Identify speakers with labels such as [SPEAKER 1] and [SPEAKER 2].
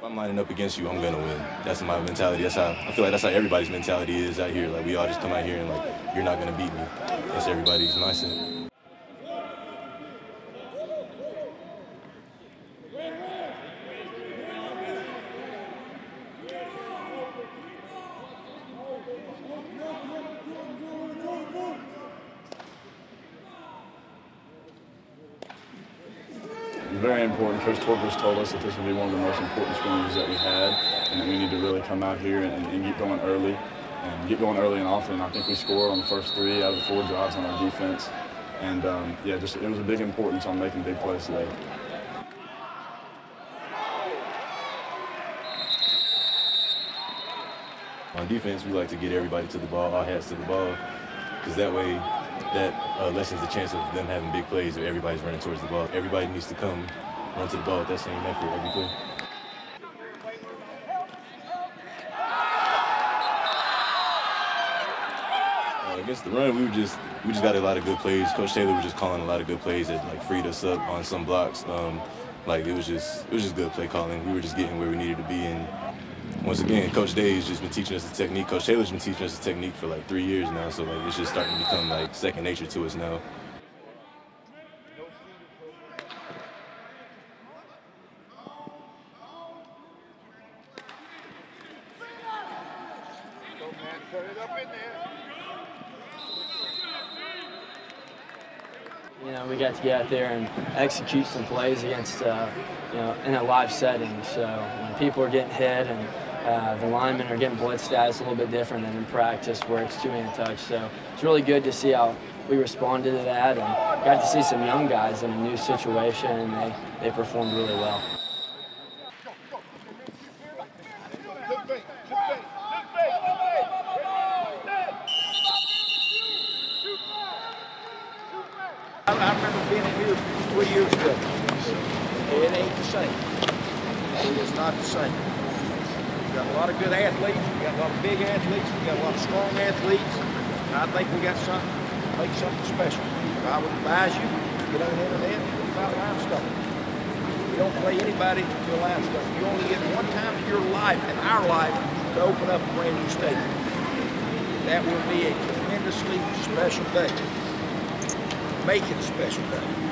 [SPEAKER 1] If I'm lining up against you, I'm gonna win. That's my mentality. That's how I feel like that's how everybody's mentality is out here. Like we all just come out here and like you're not gonna beat me. That's everybody's mindset.
[SPEAKER 2] Very important. Coach Torbush told us that this would be one of the most important scrimmages that we had, and that we need to really come out here and, and get going early, and get going early and often. I think we scored on the first three out of the four drives on our defense, and um, yeah, just it was a big importance on making big plays today.
[SPEAKER 1] On defense, we like to get everybody to the ball, all hats to the ball, because that way that uh, lessens the chance of them having big plays or everybody's running towards the ball. Everybody needs to come run to the ball with that same effort every play. Uh, against the run, we were just we just got a lot of good plays. Coach Taylor was just calling a lot of good plays that like freed us up on some blocks. Um, like it was just it was just good play calling. We were just getting where we needed to be and once again, Coach Day has just been teaching us the technique. Coach Taylor's been teaching us the technique for like three years now, so like it's just starting to become like second nature to us now.
[SPEAKER 3] You know, we got to get out there and execute some plays against, uh, you know, in a live setting. So when people are getting hit and uh, the linemen are getting blitzed at, it's a little bit different than in practice where it's two-hand touch. So it's really good to see how we responded to that and got to see some young guys in a new situation and they, they performed really well.
[SPEAKER 4] I remember being in here three years ago. It ain't the same. It is not the same. We got a lot of good athletes. We've got a lot of big athletes. We've got a lot of strong athletes. And I think we got something, make something special. I would advise you, get on the internet and about limestone. You don't play anybody to limestone. You only get one time in your life, in our life, to open up a brand new stadium. That will be a tremendously special day make it a special day.